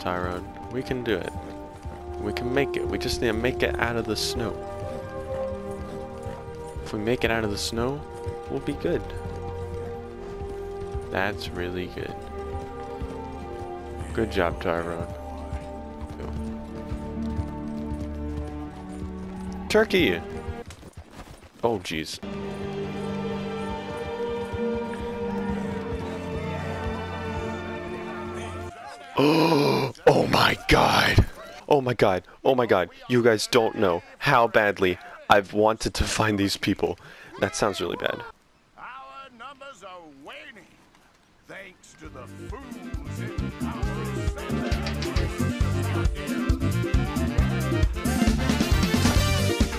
Tyrone. We can do it. We can make it. We just need to make it out of the snow. If we make it out of the snow, we'll be good. That's really good. Good job, Tyrone. Go. Turkey! Oh, jeez. Oh my god. Oh my god. Oh my god. You guys don't know how badly I've wanted to find these people. That sounds really bad. Our numbers are waning, thanks to the fools in our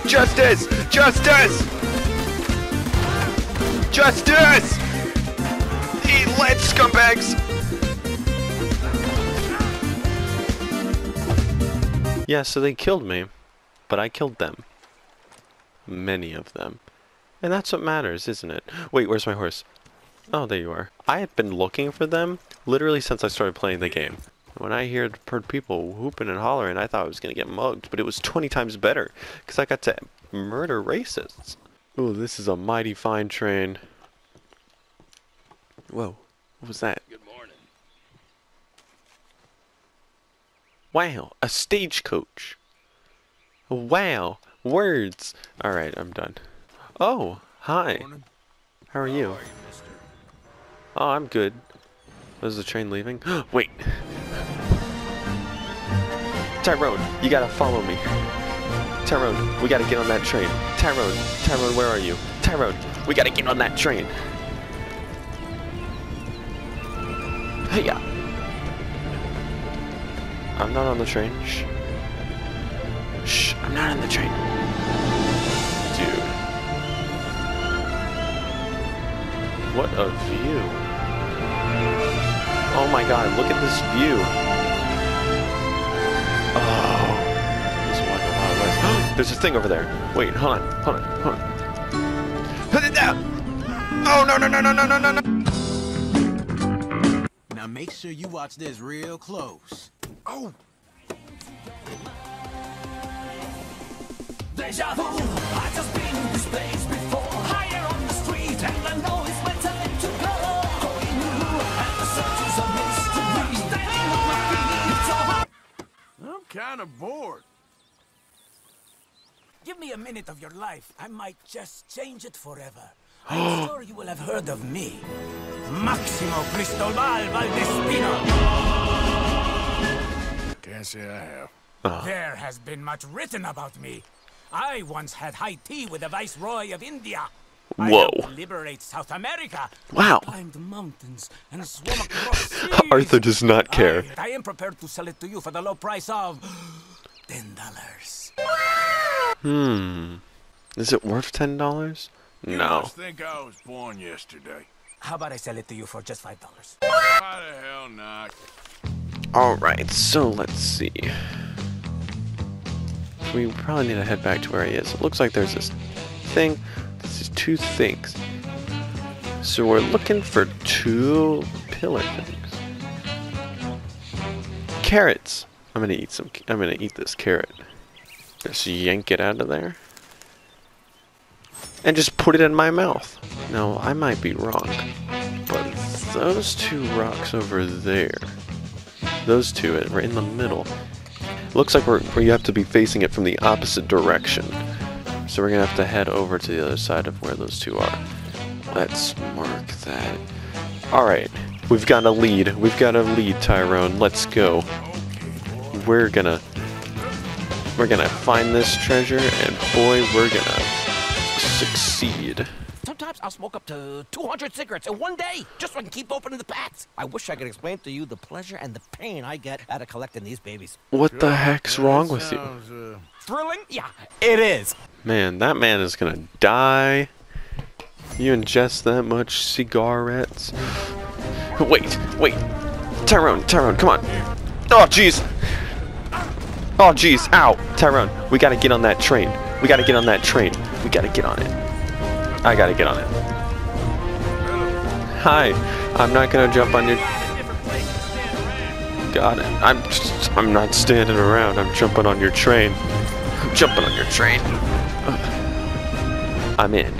Justice! Justice! Justice! Lead, scumbags! Yeah, so they killed me, but I killed them. Many of them. And that's what matters, isn't it? Wait, where's my horse? Oh, there you are. I have been looking for them literally since I started playing the game. When I heard, heard people whooping and hollering, I thought I was going to get mugged, but it was 20 times better because I got to murder racists. Ooh, this is a mighty fine train. Whoa, what was that? Good morning. Wow, a stagecoach. Wow, words. Alright, I'm done. Oh, hi. How are you? Oh, I'm good. Was the train leaving? Wait. Tyrone, you gotta follow me. Tyrone, we gotta get on that train. Tyrone, Tyrone, where are you? Tyrone, we gotta get on that train. Hey, yeah. I'm not on the train. Shh. Shh, I'm not on the train. Dude. What a view. Oh my god, look at this view. Oh. There's a thing over there. Wait, hold on, hold on, hold on. Put it down! Oh no no no no no no no no! Now make sure you watch this real close. Oh, Deja vu, I just been in this place before. Higher on the street, and I know it's my time to go. Going new, and the search is a mystery. Standing on my feet, so high. I'm kind of bored. Give me a minute of your life. I might just change it forever. I'm sure you will have heard of me. Maximo Cristobal Valdespino. Can't say I have. There has been much written about me. I once had high tea with the Viceroy of India. I Whoa. helped liberate South America. Wow. Climbed mountains and swam across seas. Arthur does not care. I, I am prepared to sell it to you for the low price of ten dollars. Hmm. Is it worth ten dollars? You No. must think I was born yesterday. How about I sell it to you for just five dollars? Why the hell not? Alright, so let's see. We probably need to head back to where he is. It looks like there's this thing. This is two things. So we're looking for two pillar things. Carrots. I'm gonna eat some. I'm gonna eat this carrot. Just yank it out of there. And just put it in my mouth. Now, I might be wrong. But those two rocks over there those two are in the middle. Looks like we're, we have to be facing it from the opposite direction. So we're gonna have to head over to the other side of where those two are. Let's mark that. Alright, we've got a lead. We've got a lead, Tyrone. Let's go. We're gonna... We're gonna find this treasure, and boy, we're gonna succeed. Sometimes I'll smoke up to 200 cigarettes in one day just so I can keep opening the packs. I wish I could explain to you the pleasure and the pain I get out of collecting these babies. What the heck's wrong with you? Uh, Thrilling? Yeah, it is. Man, that man is gonna die. You ingest that much cigarettes? Wait, wait. Tyrone, Tyrone, come on. Oh, jeez. Oh, jeez. Ow. Tyrone, we gotta get on that train. We gotta get on that train. We gotta get on it. I gotta get on it. Hi. I'm not gonna jump on your... got it. I'm just, I'm not standing around. I'm jumping on your train. I'm jumping on your train. I'm in.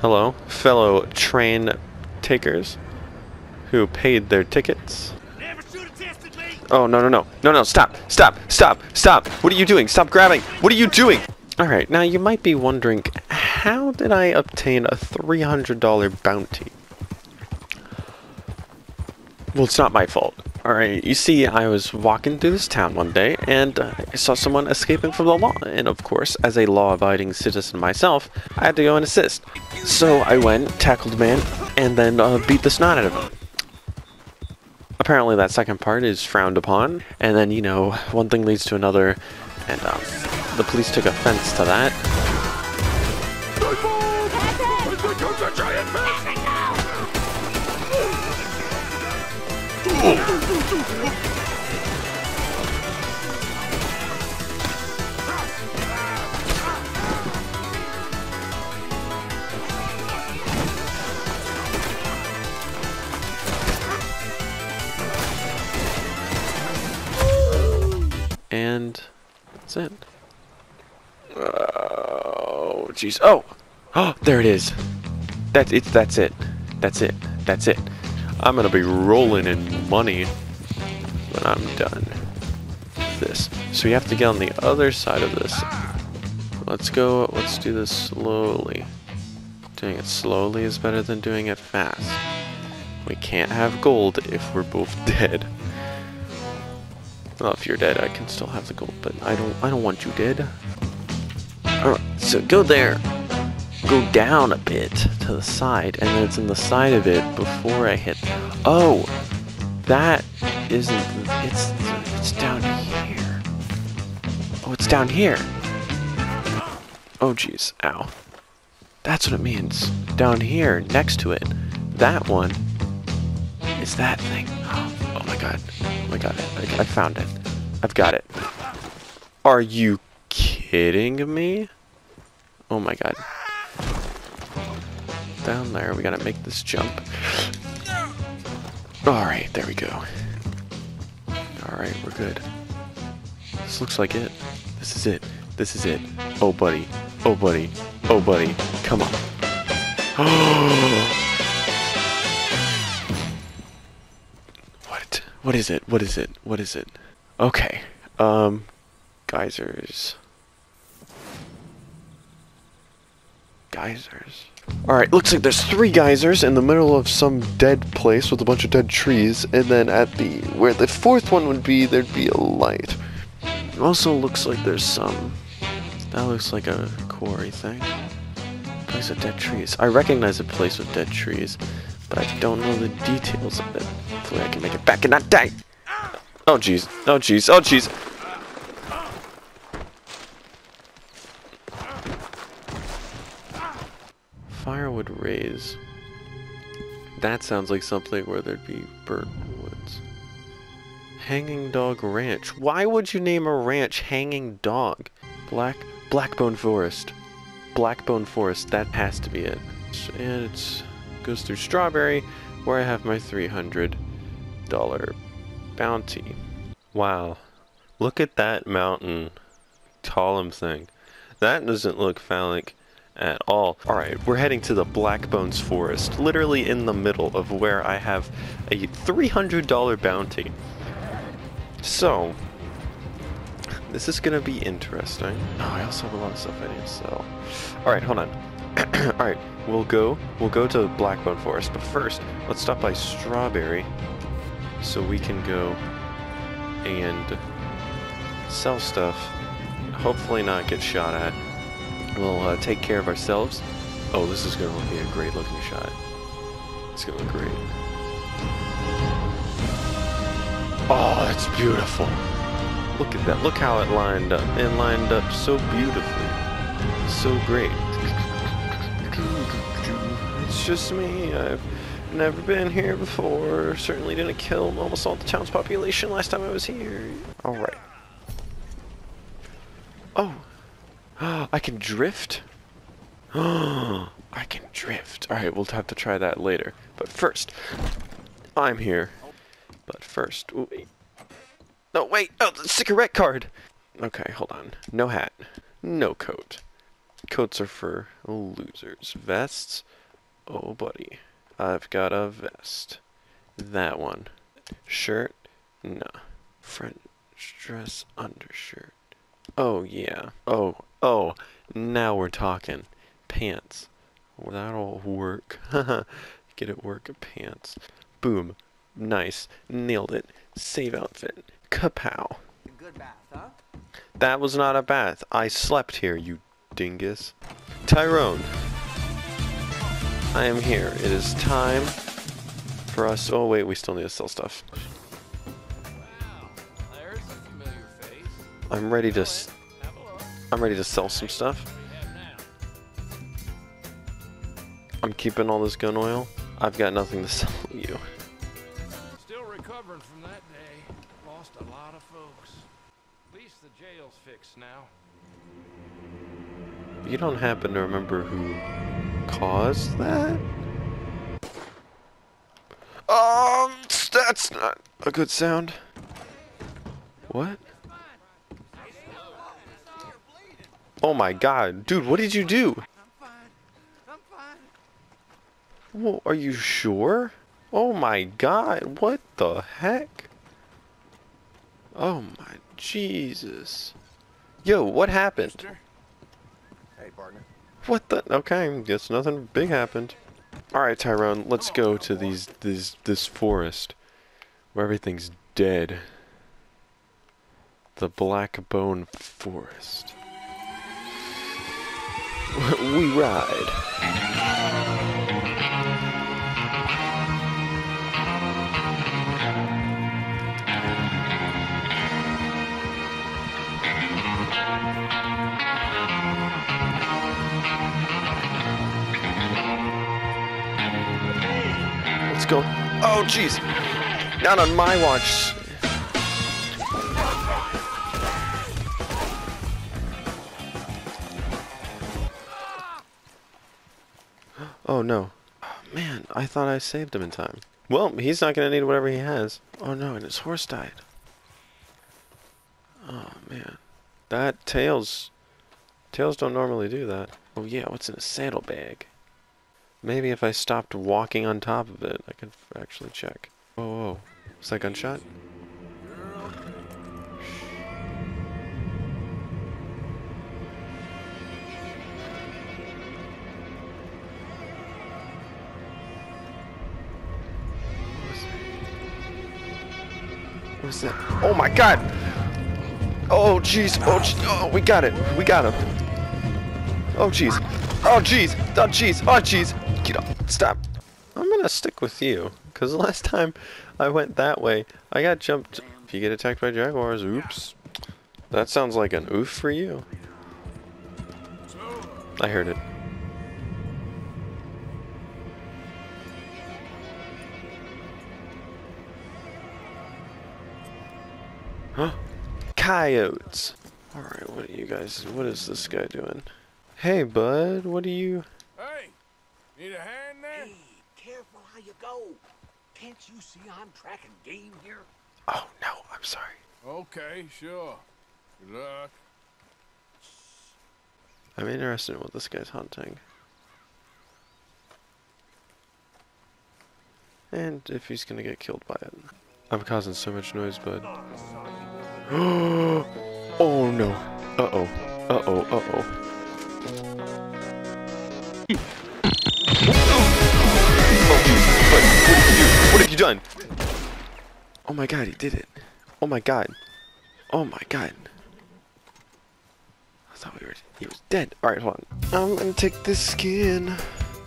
Hello, fellow train takers who paid their tickets. Oh, no, no, no. No, no, stop, stop, stop, stop. What are you doing? Stop grabbing. What are you doing? Alright, now you might be wondering, how did I obtain a $300 bounty? Well, it's not my fault. Alright, you see, I was walking through this town one day, and uh, I saw someone escaping from the law. And of course, as a law-abiding citizen myself, I had to go and assist. So I went, tackled the man, and then uh, beat the snot out of him. Apparently that second part is frowned upon, and then, you know, one thing leads to another, and um, the police took offense to that. And that's it. Oh, jeez. Oh! Oh, there it is. That's it. That's it. That's it. That's it. I'm gonna be rolling in money when I'm done. with This. So you have to get on the other side of this. Let's go. Let's do this slowly. Doing it slowly is better than doing it fast. We can't have gold if we're both dead. Well, if you're dead, I can still have the gold, but I don't. I don't want you dead. All right, so go there. Go down a bit to the side, and then it's in the side of it before I hit. Oh, that isn't. It's it's down here. Oh, it's down here. Oh, jeez. Ow. That's what it means. Down here, next to it. That one is that thing. My god. I, found it. I've got it. Are you kidding me? Oh my god. Down there, we gotta make this jump. Alright, there we go. Alright, we're good. This looks like it. This is it. This is it. Oh, buddy. Oh, buddy. Oh, buddy. Come on. Oh! What? Is it? What is it? What is it? Okay. Um, geysers. Geysers. Alright, looks like there's three geysers in the middle of some dead place with a bunch of dead trees, and then at the where the fourth one would be, there'd be a light. It also looks like there's some. That looks like a quarry thing. Place of dead trees. I recognize a place with dead trees, but I don't know the details of it. Hopefully I can make it back and not die. Oh jeez. Oh jeez. Oh jeez. Firwood Rise. That sounds like something where there'd be burnt woods. Hanging Dog Ranch. Why would you name a ranch Hanging Dog? Black Blackbone Forest. Blackbone Forest. That has to be it. And it goes through Strawberry, where I have my $300 bounty. Wow. Look at that mountain column thing. That doesn't look phallic at all. Alright, we're heading to the Blackbones Forest, literally in the middle of where I have a $300 bounty. So, this is gonna be interesting. Oh, I also have a lot of stuff I need to sell. Alright, hold on. Alright, we'll go, we'll go to Blackbone Forest, but first, let's stop by Strawberry so we can go and sell stuff, hopefully not get shot at. We'll uh, take care of ourselves. Oh, this is going to be a great looking shot. It's going to look great. Oh, that's beautiful. Look at that. Look how it lined up. It lined up so beautifully. So great. It's just me. I've never been here before. Certainly didn't kill almost all the town's population last time I was here. Alright. Oh. I can drift? I can drift. Alright, we'll have to try that later. But first, I'm here. But first, wait. No, wait! Oh, the cigarette card! Okay, hold on. No hat. No coat. Coats are for losers. Vests? Oh, buddy. I've got a vest. That one. Shirt? No. French dress undershirt. Oh, yeah. Oh, oh. Now we're talking. Pants. Well, that'll work. Get it work pants. Boom. Nice. Nailed it. Save outfit. Kapow. Good bath, huh? That was not a bath. I slept here, you dingus. Tyrone. I am here. It is time for us. Oh, wait, we still need to sell stuff. I'm ready to. I'm ready to sell some stuff. I'm keeping all this gun oil. I've got nothing to sell you. Still recovering from that day. Lost a lot of folks. At least the jail's fixed now. You don't happen to remember who caused that? Um, that's not a good sound. What? Oh my god, dude, what did you do? Well, are you sure? Oh my god, what the heck? Oh my Jesus. Yo, what happened? Partner. What the? Okay, guess nothing big happened. All right, Tyrone, let's go to these these this forest where everything's dead. The Black Bone Forest. we ride. Go. Oh, jeez. Not on my watch. Oh, no. Oh, man, I thought I saved him in time. Well, he's not going to need whatever he has. Oh, no, and his horse died. Oh, man. That Tails... Tails don't normally do that. Oh, yeah, what's in a saddlebag? Maybe if I stopped walking on top of it, I could actually check. Whoa, whoa. Was that gunshot? That? Oh my god! Oh jeez! Oh, je- oh, we got it! We got him! Oh jeez! Oh jeez! Oh jeez! Oh jeez! Stop! I'm gonna stick with you, cause last time I went that way, I got jumped. If you get attacked by jaguars, oops. That sounds like an oof for you. I heard it. Huh? Coyotes. Alright, what are you guys, what is this guy doing? Hey, bud, what are you... Hey, need a hand there? Hey, careful how you go. Can't you see I'm tracking game here? Oh, no, I'm sorry. Okay, sure. Good luck. I'm interested in what this guy's hunting. And if he's gonna get killed by it. I'm causing so much noise, bud. oh no. Uh-oh. Uh-oh, uh-oh. Done? Oh my god, he did it. Oh my god. Oh my god. I thought we were. He was dead. All right, hold on. I'm gonna take this skin.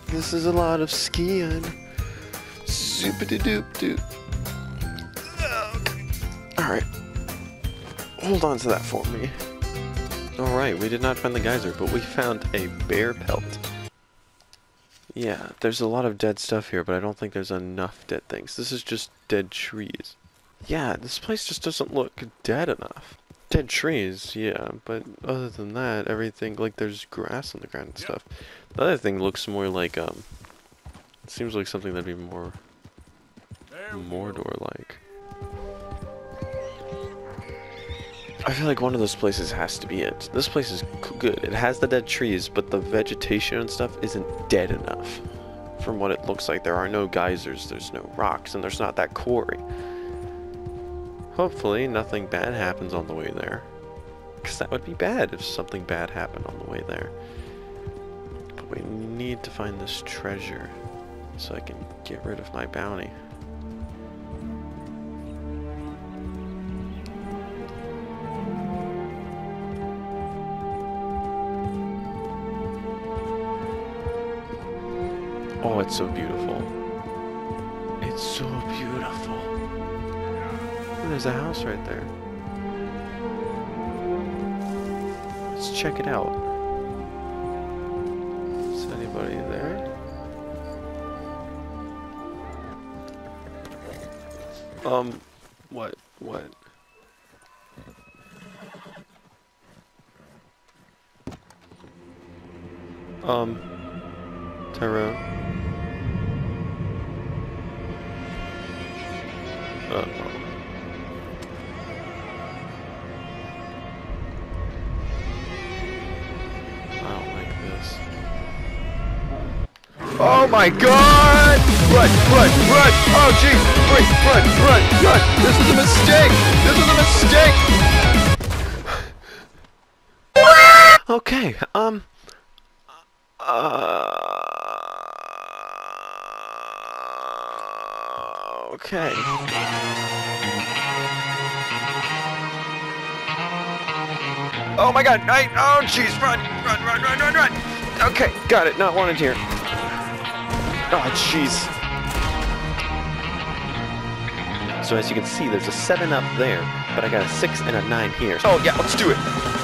This is a lot of skin. Super doop doop. All right. Hold on to that for me. All right, we did not find the geyser, but we found a bear pelt. Yeah, there's a lot of dead stuff here, but I don't think there's enough dead things. This is just dead trees. Yeah, this place just doesn't look dead enough. dead trees, yeah, but other than that, everything like there's grass on the ground and stuff. The other thing looks more like um, it seems like something that'd be more There I feel like one of those places has to be it. This place is good. It has the dead trees, but the vegetation and stuff isn't dead enough. From what it looks like, there are no geysers, there's no rocks, and there's not that quarry. Hopefully, nothing bad happens on the way there. Because that would be bad if something bad happened on the way there. But we need to find this treasure so I can get rid of my bounty. It's so beautiful. It's so beautiful. There's a house right there. Let's check it out. Is anybody there? Um, what? What? Um, Tyrone. Uh oh. I don't like this. Oh my god! Run, run, run! Oh jeez! Wait, run, run, run! This is a mistake! This is a mistake! okay, um... Uh, okay. Oh my god! I, oh jeez! Run! Run! Run! Run! Run! Run! Okay, got it. Not wanted here. Oh jeez. So as you can see, there's a 7 up there, but I got a 6 and a 9 here. Oh yeah, let's do it!